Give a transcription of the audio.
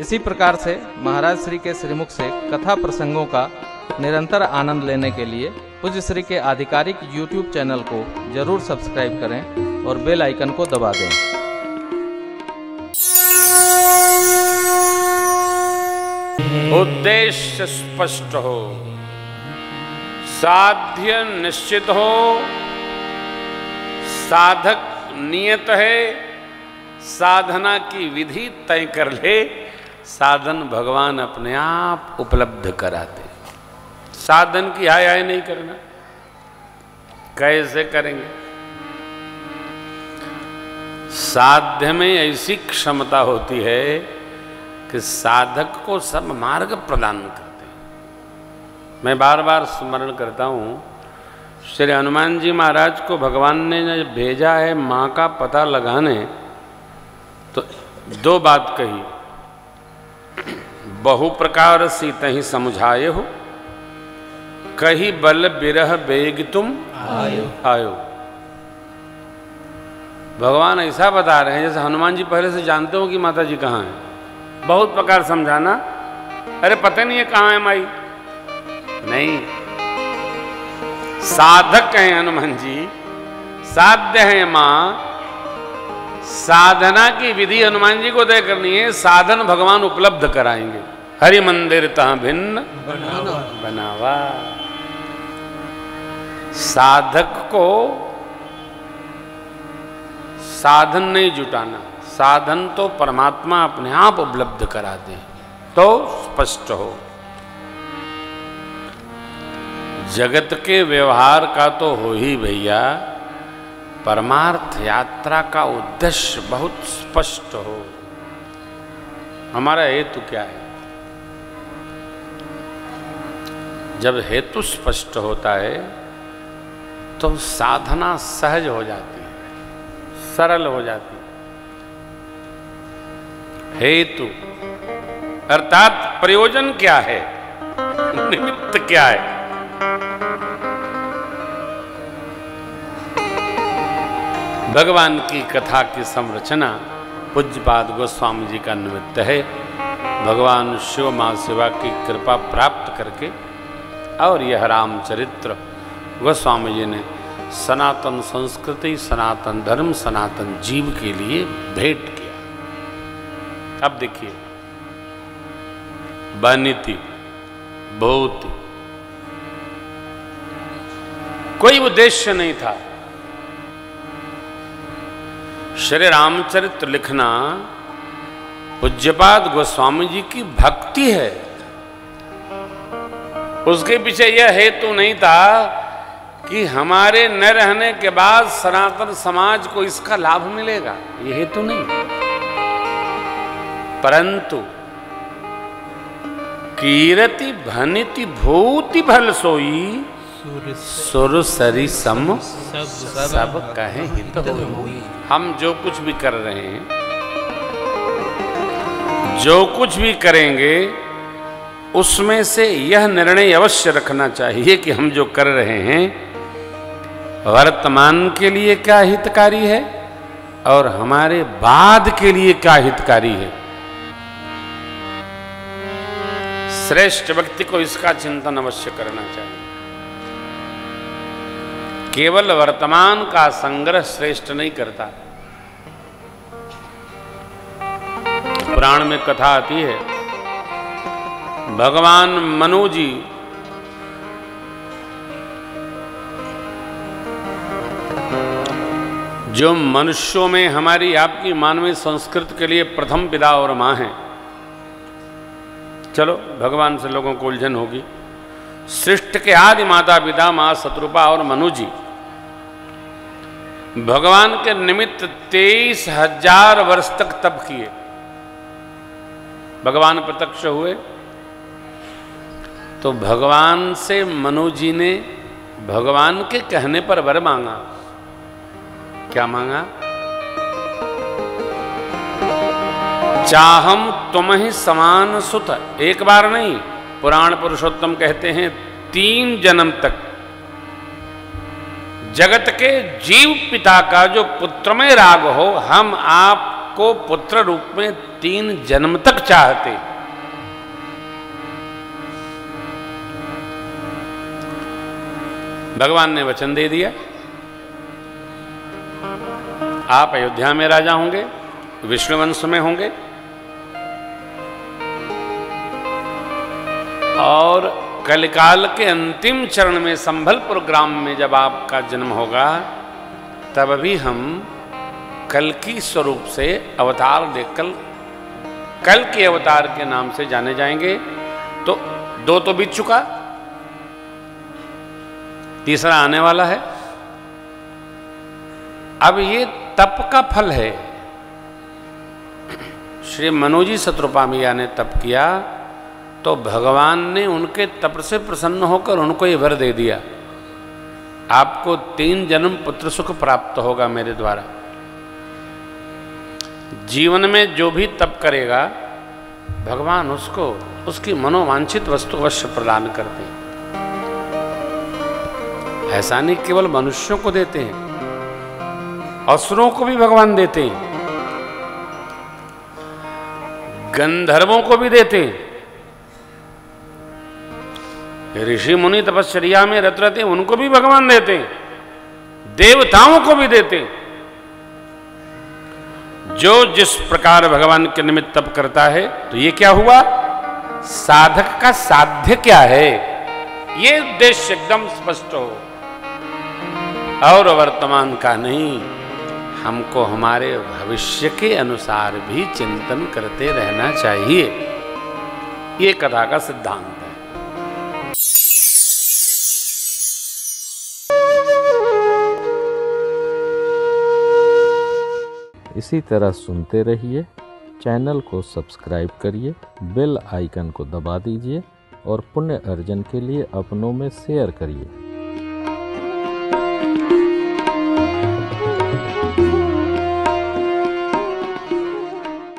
इसी प्रकार से महाराज श्री के श्रीमुख से कथा प्रसंगों का निरंतर आनंद लेने के लिए पूज्य श्री के आधिकारिक YouTube चैनल को ज़रूर सब्सक्राइब करें और बेल आइकन को दबा दें। उद्देश्य स्पष्ट हो, साध्य निश्चित हो, साधक नियत है, साधना की विधि तय कर ले साधन भगवान अपने आप उपलब्ध कराते साधन की हाय हाय नहीं करना। कैसे करेंगे? साध्य में ऐसी क्षमता होती है कि साधक को सब मार्ग प्रदान करते हैं। मैं बार बार स्मरण करता हूँ, श्री हनुमान जी महाराज को भगवान ने जब भेजा है, माँ का पता लगाने तो दो बात कही। बहु प्रकार सीत ही समझाए हो। कही बल बिरह बेग तुम आयो। आयो। भगवान ऐसा बता रहे हैं जैसे हनुमान जी पहले से जानते हो कि माता जी कहाँ हैं। बहुत प्रकार समझाना। अरे पता नहीं है कहाँ है माई। नहीं। साधक हैं हनुमान जी। साध्य है माँ। साधना की विधि हनुमान जी को तय करनी है साधन भगवान उपलब्ध कराएँगे। हरि मंदिर तहा भिन्न बनावा। साधक को साधन नहीं जुटाना। साधन तो परमात्मा अपने आप उपलब्ध करा दे तो स्पष्ट हो। जगत के व्यवहार का तो हो ही भैया, परमार्थ यात्रा का उद्देश्य बहुत स्पष्ट हो। हमारा हेतु क्या है? जब हेतु स्पष्ट होता है तो साधना सहज हो जाती है, सरल हो जाती है। हेतु, अर्थात प्रयोजन क्या है? निमित्त क्या है? भगवान की कथा की संरचना पूज्यपाद गोस्वामी जी का निमित्त है। भगवान शिव माँ शिवा की कृपा प्राप्त करके और यह रामचरित्र। गोस्वामी जी ने सनातन संस्कृति, सनातन धर्म, सनातन जीव के लिए भेंट किया। अब देखिए। बनिति भूति। कोई उद्देश्य नहीं था। श्री रामचरित्र लिखना पूज्यपाद गोस्वामी जी की भक्ति है। उसके पीछे यह हेतु नहीं था कि हमारे न रहने के बाद सनातन समाज को इसका लाभ मिलेगा। यह हेतु नहीं। परंतु कीरति भनिति भूति भल सोई, सुर सरी सम, सब कहे हित होई। हम जो कुछ भी कर रहे हैं, जो कुछ भी करेंगे उसमें से यह निर्णय अवश्य रखना चाहिए कि हम जो कर रहे हैं, वर्तमान के लिए क्या हितकारी है और हमारे बाद के लिए क्या हितकारी है? श्रेष्ठ व्यक्ति को इसका चिंतन अवश्य करना चाहिए। केवल वर्तमान का संग्रह श्रेष्ठ नहीं करता। पुराण में कथा आती है भगवान मनु जी। जो मनुष्यों में हमारी आपकी मानवीय संस्कृति के लिए प्रथम पिता और माँ हैं। चलो, भगवान से लोगों को उलझन होगी। सृष्ट के आदि माता पिता माँ, शत्रुपा और मनु जी। भगवान के निमित्त तेईस हज़ार वर्ष तक तप किए। भगवान प्रत्यक्ष हुए। तो भगवान से मनु जी ने भगवान के कहने पर वर मांगा। क्या मांगा? चाहम तुम ही समान सुत। एक बार नहीं, पुराण पुरुषोत्तम कहते हैं, तीन जन्म तक। जगत के जीव पिता का जो पुत्र में राग हो, हम आपको पुत्र रूप में तीन जन्म तक चाहते। भगवान ने वचन दे दिया। आप अयोध्या में राजा होंगे विष्णुवंश में होंगे। और कलिकाल के अंतिम चरण में संभलपुर ग्राम में जब आपका जन्म होगा, तब भी हम कल की स्वरूप से अवतार देखकर, कल के अवतार के नाम से जाने जाएँगे। तो दो तो बीत चुका। तीसरा आने वाला है। अब ये तप का फल है। श्री मनोजी शत्रुपामिया ने तप किया तो भगवान ने उनके तप से प्रसन्न होकर उनको ये वर दे दिया। आपको तीन जन्म पुत्र सुख प्राप्त होगा मेरे द्वारा। जीवन में जो भी तप करेगा, भगवान उसको, उसकी मनोवांछित वस्तु अवश्य प्रदान करते हैं। ऐसा नहीं केवल मनुष्यों को देते हैं, असुरों को भी भगवान देते हैं, गंधर्वों को भी देते हैं। ऋषि मुनि तपश्चर्या में रत रहते हैं, उनको भी भगवान देते हैं, देवताओं को भी देते हैं। जो जिस प्रकार भगवान के निमित्त तप करता है तो ये क्या हुआ? साधक का साध्य क्या है? ये उद्देश्य एकदम स्पष्ट हो। और वर्तमान का नहीं, हमको हमारे भविष्य के अनुसार भी चिंतन करते रहना चाहिए। ये कथा का सिद्धांत है। इसी तरह सुनते रहिए, चैनल को सब्सक्राइब करिए, बेल आइकन को दबा दीजिए और पुण्य अर्जन के लिए अपनों में शेयर करिए।